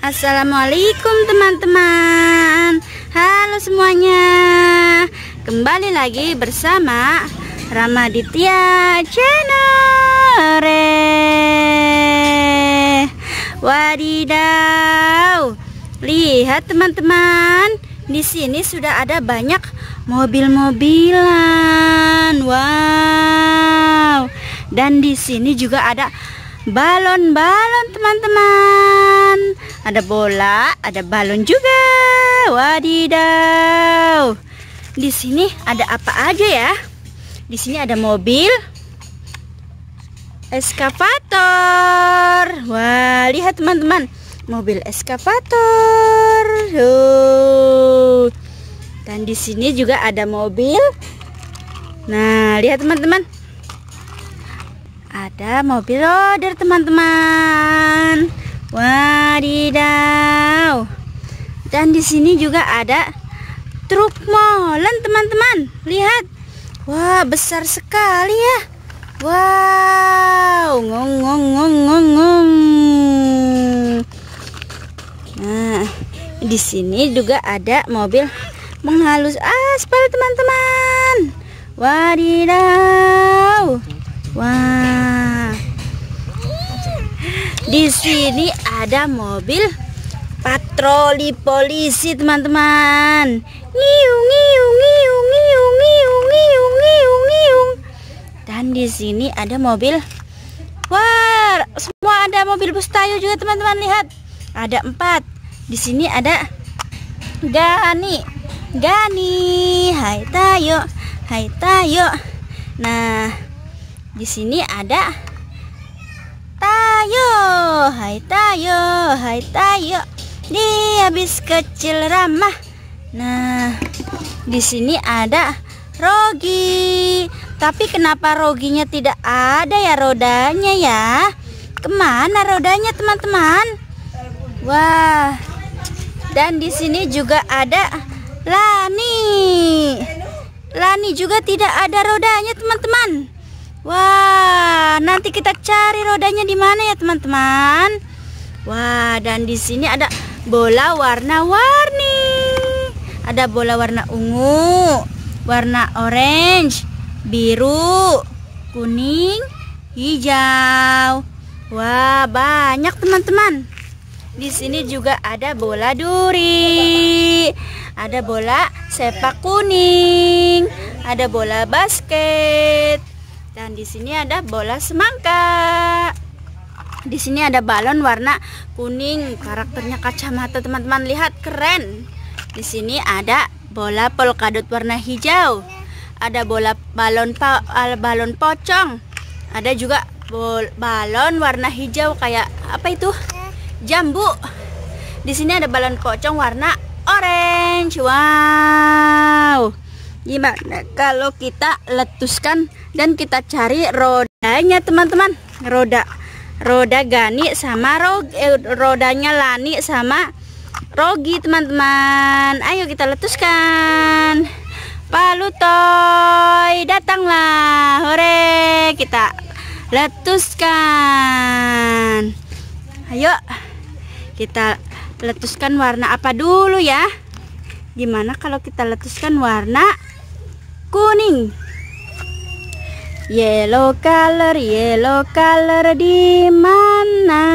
Assalamualaikum teman-teman. Halo semuanya. Kembali lagi bersama Ramaditya Channel Wadidaw. Lihat teman-teman. Di sini sudah ada banyak mobil-mobilan. Wow. Dan di sini juga ada balon-balon teman-teman. Ada bola ada balon juga. Wadidaw. Di sini ada apa aja ya? Di sini ada mobil eskavator. Wah lihat teman-teman. Mobil eskavator. Dan di sini juga ada mobil. Nah lihat teman-teman ada mobil roder teman-teman. Wadidaw. Dan di sini juga ada truk molen teman-teman. Lihat. Wah besar sekali ya. Wow. Ngong ngong ngong ngong ngong. Nah di sini juga ada mobil menghalus aspal teman-teman. Wadidaw. Wah. Di sini ada mobil patroli polisi, teman-teman. Ngiung ngiung ngiung ngiung ngiung ngiung ngiung ngiung. Dan di sini ada mobil Wah, semua ada mobil bus tayo juga, teman-teman. Lihat. Ada empat. Di sini ada Gani. Gani. Hai tayo. Hai tayo. Nah, di sini ada Tayo, hai Tayo, hai Tayo. Dia habis kecil ramah. Nah, di sini ada Rogi. Tapi kenapa Roginya tidak ada ya rodanya ya? Ke mana rodanya teman-teman? Wah, dan di sini juga ada Lani. Lani juga tidak ada rodanya teman-teman. Wah, nanti kita cari rodanya di mana ya, teman-teman? Wah, dan di sini ada bola warna-warni. Ada bola warna ungu, warna orange, biru, kuning, hijau. Wah, banyak teman-teman. Di sini juga ada bola duri. Ada bola sepak kuning, ada bola basket, dan di sini ada bola semangka. Di sini ada balon warna kuning, karakternya kacamata teman-teman lihat keren. Di sini ada bola polkadot warna hijau. Ada bola balon balon pocong. Ada juga bol, balon warna hijau kayak apa itu? Jambu. Di sini ada balon pocong warna orange. Wow. Gimana? Kalau kita letuskan dan kita cari rodanya teman-teman. Roda roda Gani sama rog, eh, rodanya Lani sama Rogi teman-teman. Ayo kita letuskan. Palutoy datanglah. Hore kita letuskan. Ayo kita letuskan warna apa dulu ya? Gimana kalau kita letuskan warna kuning Yellow color, yellow color di mana?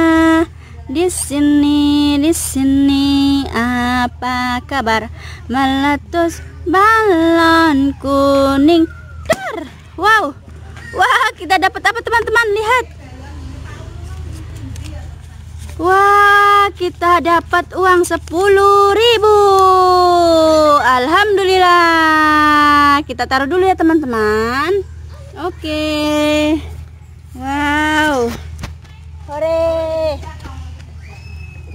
Di sini, di sini. Apa kabar? Meletus balon kuning. Wow. Wah, kita dapat apa teman-teman? Lihat. Wah, kita dapat uang sepuluh ribu. Alhamdulillah. Kita taruh dulu ya teman-teman. Oke. Wow. Hore.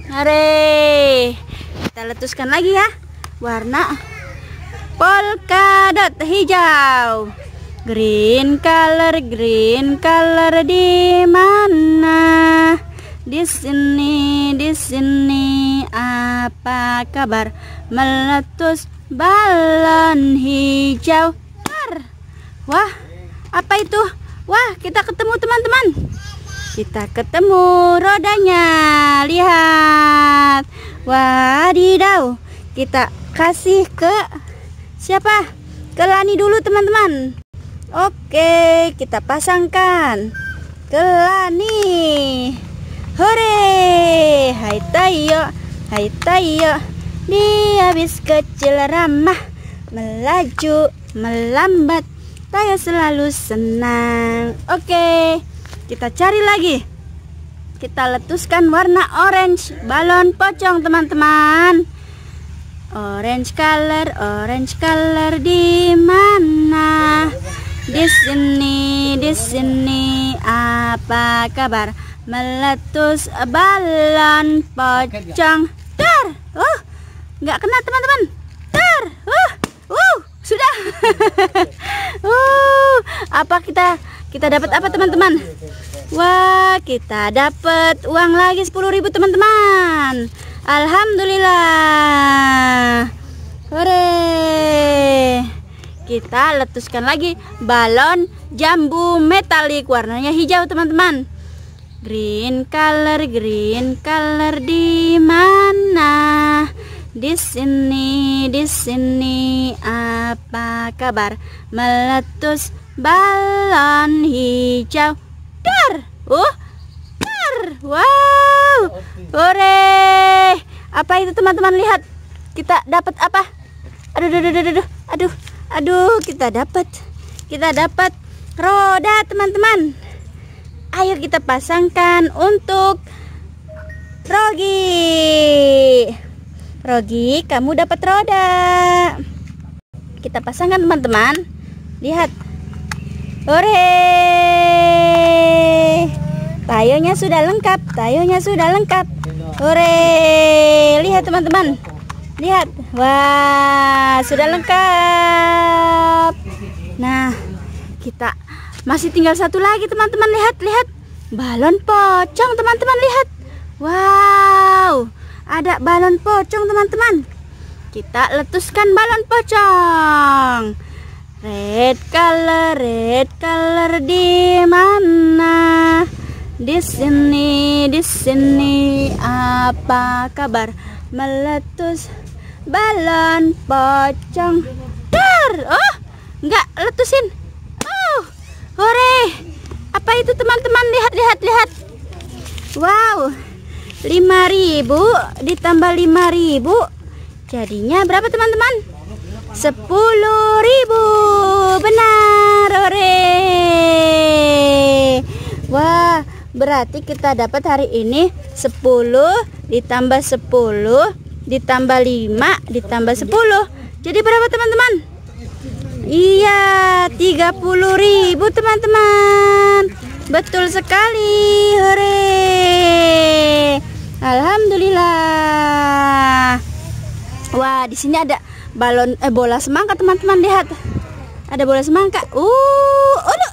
Hore. Kita letuskan lagi ya. Warna polka dot hijau. Green color, green color di mana? Di sini, di sini. Apa kabar? Meletus balon hijau. Wah, apa itu? Wah, kita ketemu teman-teman. Kita ketemu rodanya. Lihat. Wadidaw. Kita kasih ke siapa? Ke Lani dulu teman-teman. Oke, kita pasangkan ke Lani. Hore, hai tayo, hai tayo. Dia habis kecil ramah, melaju, melambat, tayo selalu senang. Oke, kita cari lagi. Kita letuskan warna orange balon pocong teman-teman. Orange color, orange color di mana? Di sini, di sini. Apa kabar? Meletus balon pocong. Dar. Oh, nggak kena teman-teman. Dar. Uh, uh, sudah. uh, apa kita kita dapat apa teman-teman? Wah, kita dapat uang lagi 10.000 teman-teman. Alhamdulillah. Hore. Kita letuskan lagi balon jambu metalik warnanya hijau teman-teman. Green color, green color di mana? Di sini, di sini apa kabar? Meletus balon hijau. Dar! Oh dar! Wow! Hore! Apa itu teman-teman? Lihat kita dapat apa? Aduh aduh aduh aduh aduh aduh kita dapat kita dapat roda teman-teman ayo kita pasangkan untuk Rogi Rogi kamu dapat roda kita pasangkan teman-teman lihat Hore! Tayonya sudah lengkap, tayonya sudah lengkap. Hore! Lihat teman-teman. Lihat. Wah, sudah lengkap. Nah, kita masih tinggal satu lagi teman-teman. Lihat, lihat. Balon pocong teman-teman lihat. Wow, ada balon pocong teman-teman. Kita letuskan balon pocong. Red color, red color di mana? Di sini, di sini. Apa kabar? Meletus balon pocong. Dar! Oh, enggak letusin. Itu teman-teman? Lihat, lihat, lihat. Wow, 5000 ditambah 5000 jadinya berapa teman-teman? sepuluh ribu. Benar. Ore wah berarti kita dapat hari ini 10 ditambah 10 ditambah 5 ditambah 10 jadi berapa teman-teman? Iya 30 ribu teman-teman betul sekali. Hore. Alhamdulillah. Wah di sini ada balon eh bola semangka teman-teman. Lihat. Ada bola semangka. Uh ulu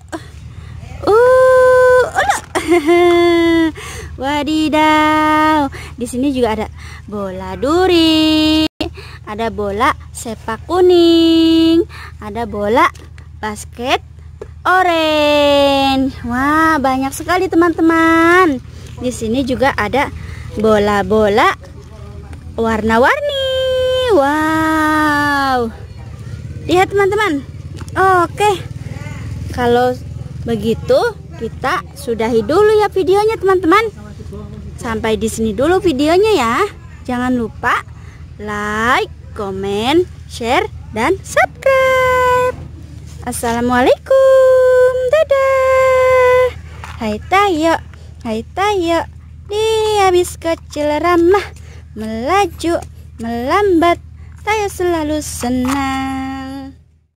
uh ulu wadidaw. Di sini juga ada bola duri. Ada bola sepak kuning. Ada bola basket orange wah banyak sekali teman-teman di sini juga ada bola-bola warna-warni Wow. Lihat teman-teman. Oke. Kalau begitu kita sudahi dulu ya videonya teman-teman. Sampai di sini dulu videonya ya. Jangan lupa like, comment, share, dan subscribe. Assalamualaikum. Hai tayo, hai tayo. Dia habis kecil ramah melaju melambat, saya selalu senang.